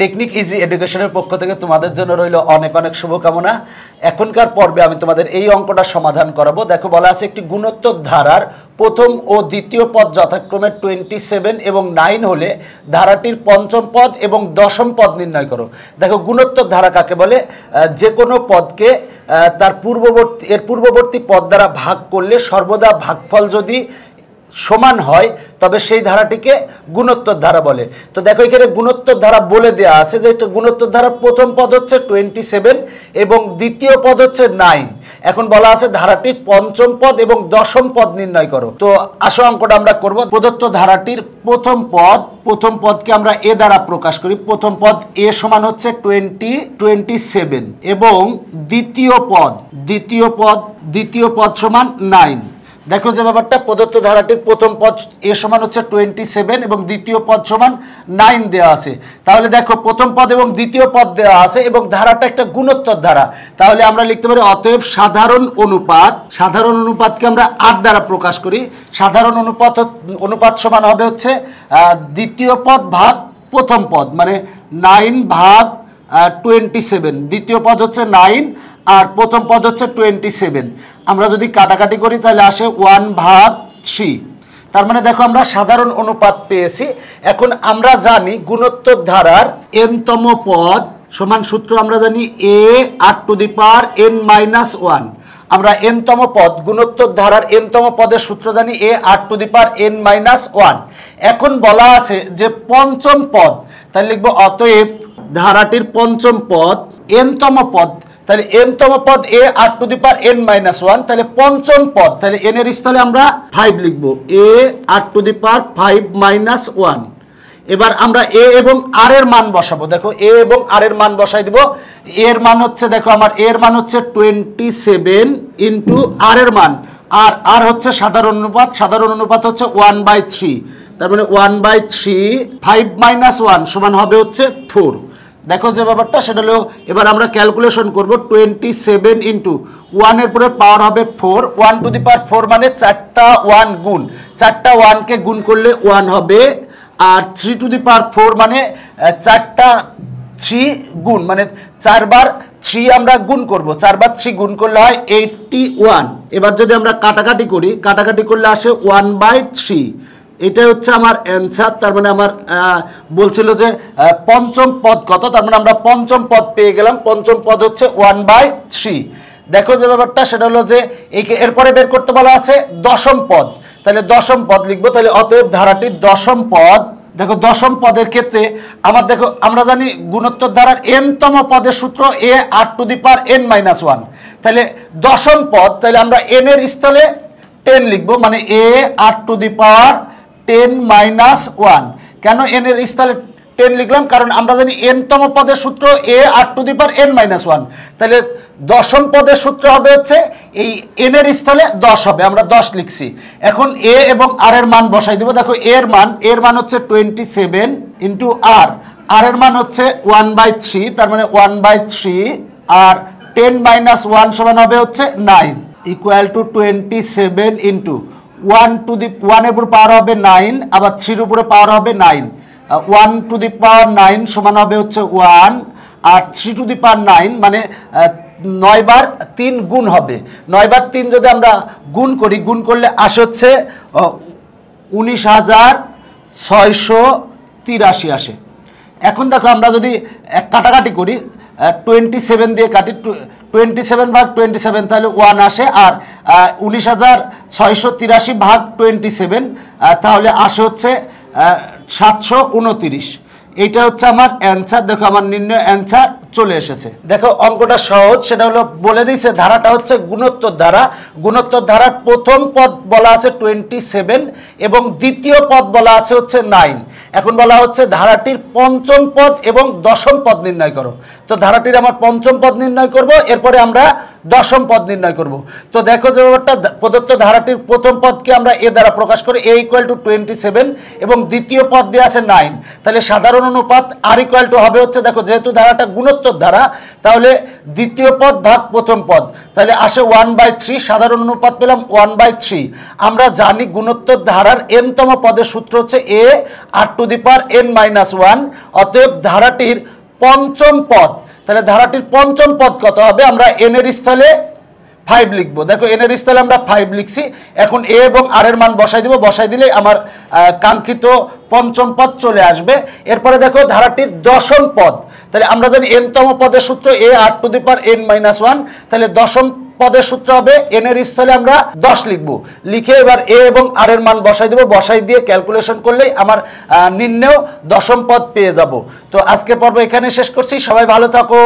Technique easy এডুকেশনের পক্ষ থেকে তোমাদের জন্য রইল অনেক অনেক শুভকামনা। এখনকার পর্বে আমি তোমাদের এই অঙ্কটা সমাধান করাবো। দেখো বলা আছে একটি গুণোত্তর ধারার প্রথম ও দ্বিতীয় পদ যথাক্রমে টোয়েন্টি সেভেন এবং নাইন হলে ধারাটির পঞ্চম পদ এবং দশম পদ নির্ণয় করো। দেখো গুণোত্তর ধারা কাকে বলে? যে কোনো পদকে তার পূর্ববর্তী, এর পূর্ববর্তী পদ দ্বারা ভাগ করলে সর্বদা ভাগফল যদি সমান হয়, তবে সেই ধারাটিকে গুণোত্তর ধারা বলে। তো দেখো, এখানে গুণোত্তর ধারা বলে দেওয়া আছে যে এটা গুণোত্তর ধারা প্রথম পদ হচ্ছে টোয়েন্টি সেভেন এবং দ্বিতীয় পদ হচ্ছে নাইন এখন বলা আছে ধারাটির পঞ্চম পদ এবং দশম পদ নির্ণয় করো। তো আসো, অঙ্কটা আমরা করব। প্রদত্ত ধারাটির প্রথম পদ, প্রথম পদকে আমরা এ দ্বারা প্রকাশ করি। প্রথম পদ এ সমান হচ্ছে টোয়েন্টি টোয়েন্টি সেভেন এবং দ্বিতীয় পদ দ্বিতীয় পদ দ্বিতীয় পদ সমান নাইন দেখো যে ব্যাপারটা, প্রদত্ত ধারাটির প্রথম পদ এ সমান হচ্ছে টোয়েন্টি সেভেন এবং দ্বিতীয় পদ সমান নাইন দেওয়া আছে। তাহলে দেখো, প্রথম পদ এবং দ্বিতীয় পদ দেওয়া আছে এবং ধারাটা একটা গুণোত্তর ধারা। তাহলে আমরা লিখতে পারি, অতএব সাধারণ অনুপাত, সাধারণ অনুপাতকে আমরা আট দ্বারা প্রকাশ করি। সাধারণ অনুপাত অনুপাত সমান হবে হচ্ছে দ্বিতীয় পদ ভাগ প্রথম পদ মানে নাইন ভাগ টোয়েন্টি সেভেন দ্বিতীয় পদ হচ্ছে নাইন আর প্রথম পদ হচ্ছে টোয়েন্টি সেভেন আমরা যদি কাটাকাটি করি, তাহলে আসে ওয়ান ভাগ থ্রি তার মানে দেখো আমরা সাধারণ অনুপাত পেয়েছি। এখন আমরা জানি গুণোত্তর ধারার এনতম পদ সমান সূত্র আমরা জানি a r to the power n minus one আমরা এনতম পদ, গুণোত্তর ধারার এনতম পদের সূত্র জানি a r to the power n minus one এখন বলা আছে যে পঞ্চম পদ, তাহলে লিখব, অতএব ধারাটির পঞ্চম পদ এনতম পদ তাহলে এনতম পদ a r to the power n minus one তাহলে পঞ্চম পদ, তাহলে এন এর স্থলে আমরা ফাইভ লিখব। A r to the power five minus one এবার আমরা এ এবং আর এর মান বসাবো। দেখো এ এবং আর এর মান বসাই দিব। এর মান হচ্ছে, দেখো আমার এর মান হচ্ছে টোয়েন্টি সেভেন ইন্টু আর এর মান। আর আর হচ্ছে সাধারণ অনুপাত। সাধারণ অনুপাত হচ্ছে ওয়ান বাই থ্রি তার মানে one by three five minus one সমান হবে হচ্ছে ফোর দেখো যে ব্যাপারটা, সেটা হলো, এবার আমরা ক্যালকুলেশন করব টোয়েন্টি সেভেন ইন্টু ওয়ানের পরে পাওয়ার হবে four one to the power four মানে চারটা ওয়ান গুণ। চারটা ওয়ানকে গুণ করলে ওয়ান হবে, আর three to the power four মানে চারটা থ্রি গুণ মানে চারবার থ্রি আমরা গুণ করব। চারবার থ্রি গুণ করলে হয় এইটটি ওয়ান এবার যদি আমরা কাটাকাটি করি, কাটাকাটি করলে আসে ওয়ান বাই থ্রি এটা হচ্ছে আমার অ্যান্সার তার মানে আমার বলছিল যে পঞ্চম পদ কত? তার মানে আমরা পঞ্চম পদ পেয়ে গেলাম। পঞ্চম পদ হচ্ছে ওয়ান বাই থ্রি দেখো যে ব্যাপারটা, সেটা হলো যে এরপরে বের করতে বলা আছে দশম পদ। তাহলে দশম পদ লিখব, তাহলে অতএব ধারাটির দশম পদ। দেখো, দশম পদের ক্ষেত্রে আমার দেখো, আমরা জানি গুণোত্তর ধারার এনতম পদের সূত্র a r to the power n minus one তাহলে দশম পদ, তাহলে আমরা এন এর স্থলে টেন লিখব মানে a r to the power ten minus one. কেন এন এর স্থলে টেন লিখলাম? কারণ আমরা জানি এনতম পদের সূত্র a r to the power n minus one. তাহলে দশম পদের সূত্র হবে হচ্ছে এই এন এর স্থলে দশ হবে। আমরা দশ লিখছি। এখন এ এবং আর এর মান বসাই দিব। দেখো এর মান এর মান হচ্ছে টোয়েন্টি সেভেন ইন্টু আর আর এর মান হচ্ছে ওয়ান বাই থ্রি তার মানে one by three R ten minus one সমান হবে হচ্ছে nine equal to twenty seven into one to the ওয়ানের উপর পাওয়ার হবে নাইন আবার থ্রির উপরে পাওয়ার হবে nine one to the power nine সমান হবে হচ্ছে one R three to the power nine মানে আহ, নয় বার তিন গুণ হবে। নয় বার তিন যদি আমরা গুণ করি গুণ করলে আসে হচ্ছে উনিশ হাজার ছয়শো তিরাশি আসে। এখন দেখো আমরা যদি এক কাটাকাটি করি টোয়েন্টি সেভেন দিয়ে কাটি টোয়েন্টি সেভেন ভাগ টোয়েন্টি সেভেন তাহলে ওয়ান আসে আর উনিশ হাজার ছয়শো তিরাশি ভাগ টোয়েন্টি সেভেন তাহলে আসে হচ্ছে সাতশো উনতিরিশ। এইটা হচ্ছে আমার অ্যান্সার দেখো আমার নির্ণয় অ্যান্সার চলে এসেছে। দেখো, অঙ্কটা সহজ, সেটা হলো বলে দিয়েছে, ধারাটা হচ্ছে গুণোত্তর ধারা। গুণোত্তর ধারার প্রথম পদ বলা আছে টোয়েন্টি সেভেন এবং দ্বিতীয় পদ বলা আছে হচ্ছে নাইন এখন বলা হচ্ছে ধারাটির পঞ্চম পদ এবং দশম পদ নির্ণয় করো। তো ধারাটির আমার পঞ্চম পদ নির্ণয় করব, এরপরে আমরা দশম পদ নির্ণয় করব। তো দেখো যে ব্যাপারটা, প্রদত্ত ধারাটির প্রথম পদকে আমরা এ দ্বারা প্রকাশ করি a equal to twenty seven এবং দ্বিতীয় পদ দেওয়া আছে নাইন তাহলে সাধারণ অনুপাত আর ইকুয়াল টু হবে হচ্ছে, দেখো যেহেতু ধারাটা গুণোত্তর গুণোত্তর ধারা, তাহলে দ্বিতীয় পদ, ভাগ প্রথম পদ। তাহলে আসে ওয়ান বাই থ্রি সাধারণ অনুপাত পেলাম ওয়ান বাই থ্রি আমরা জানি গুণোত্তর ধারার এনতম পদের সূত্র হচ্ছে a r to the power n minus one অতএব ধারাটির পঞ্চম পদ, তাহলে ধারাটির পঞ্চম পদ কত হবে? আমরা এনের স্থলে ফাইভ লিখব। দেখো এনের স্থলে আমরা ফাইভ লিখছি। এখন এ এবং আর এর মান বসাই দিব। বসাই দিলে আমার কাঙ্ক্ষিত পঞ্চম পদ চলে আসবে। এরপরে দেখো, ধারাটির দশম পদ। তাহলে আমরা জানি এনতম পদের সূত্র a r to the power n minus one তাহলে দশম পদের সূত্র হবে এন এর স্থলে আমরা দশ লিখব। লিখে এবার এ এবং আর এর মান বসাই দেবো। বসাই দিয়ে ক্যালকুলেশন করলেই আমার নিম্নেও দশম পদ পেয়ে যাব। তো আজকের পর্ব এখানে শেষ করছি। সবাই ভালো থাকো।